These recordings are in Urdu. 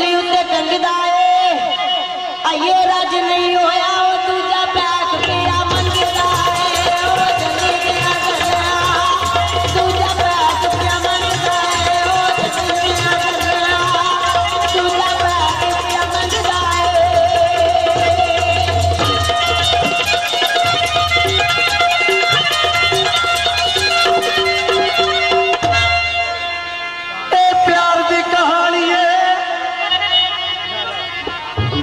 چلتا ہے۔ جن نہیں ہوا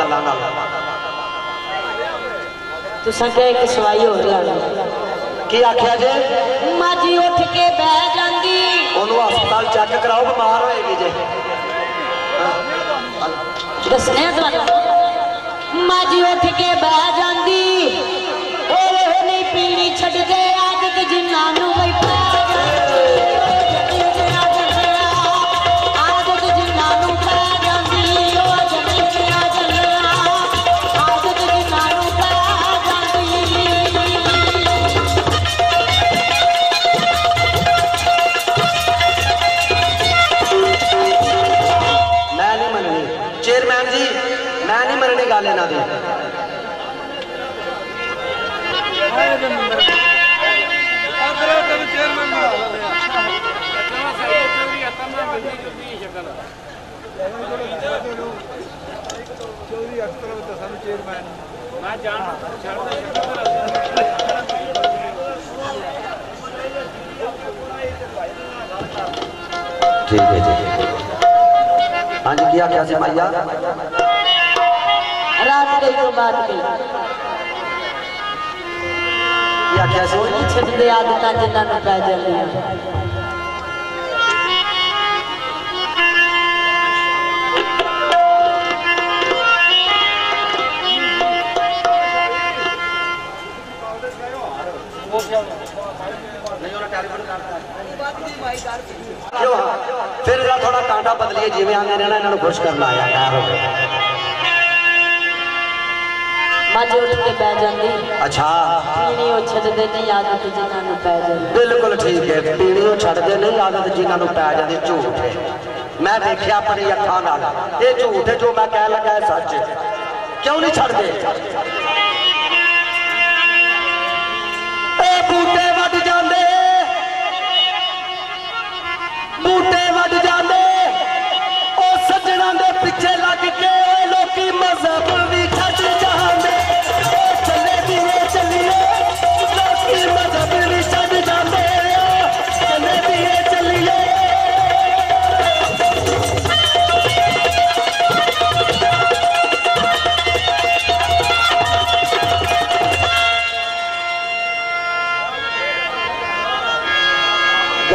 دا لانا تو سکے ایک سوائی ہو لانا کی آکھیا جے ماں جی اٹھ کے بہ جاندی انہوں ہسپتال چیک کراؤ بیمار ہوئے گی جے دسنے تو ماں جی اٹھ کے نہیں مرنے گالے نہ دیں ٹھیک ہے جی۔ ہاں جی کیا کیا سمائیا رات گئی تو بات گئی یا کیا سونی چھٹ آدھتا جنہ نے پیدا لیا ہاں، پھر تھوڑا کانٹا بدلیے جی میں آنے رہنا انہوں نے خوش کرنا آیا ਮਾਜੀ ਉੱਠ ਕੇ ਬਹਿ ਜਾਂਦੀ ਅੱਛਾ ਪੀਣੀ ਉਹ ਛੱਡਦੇ ਨਹੀਂ ਆਦਤ ਜਿਨ੍ਹਾਂ ਨੂੰ ਪੈ ਜਾਂਦੀ ਬਿਲਕੁਲ ਠੀਕ ਹੈ ਪੀਣੀ ਉਹ ਛੱਡਦੇ ਨਹੀਂ ਆਦਤ ਜਿਨ੍ਹਾਂ ਨੂੰ ਪੈ ਜਾਂਦੀ ਝੂਠ ਹੈ ਮੈਂ ਵੇਖਿਆ ਆਪਣੀ ਅੱਖਾਂ ਨਾਲ ਇਹ ਝੂਠ ਹੈ ਜੋ ਮੈਂ ਕਹਿਣ ਲੱਗਾ ਹੈ ਸੱਚ ਹੈ ਕਿਉਂ ਨਹੀਂ ਛੱਡਦੇ ਇਹ ਬੂਟੇ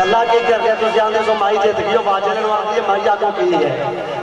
اللہ کی کر دے تو جانے سو مائی دے دیو واجلن واقعی مائی آگوں کی ہے۔